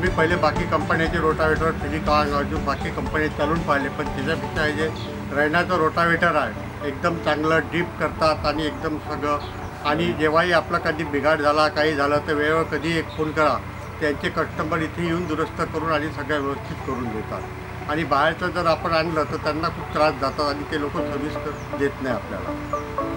आम्ही पहिले बाकी कंपन्याचे रोटावेटर फिलिकॉन अजून बाकी कंपनी चालून पाहिले पण त्याच्यापेक्षा हे जे रैनाचं रोटावेटर आहे एकदम चांगलं डीप करतात आणि एकदम सगळं. आणि जेव्हाही आपला कधी बिघाड झाला काही झालं तर वेळेवर कधी एक फोन करा. त्यांचे कस्टमर इथे येऊन दुरुस्त करून आणि सगळं व्यवस्थित करून देतात. आणि बाहेरचं जर आपण आणलं तर त्यांना खूप त्रास जातात आणि ते लोक सर्व्हिस देत नाही आपल्याला.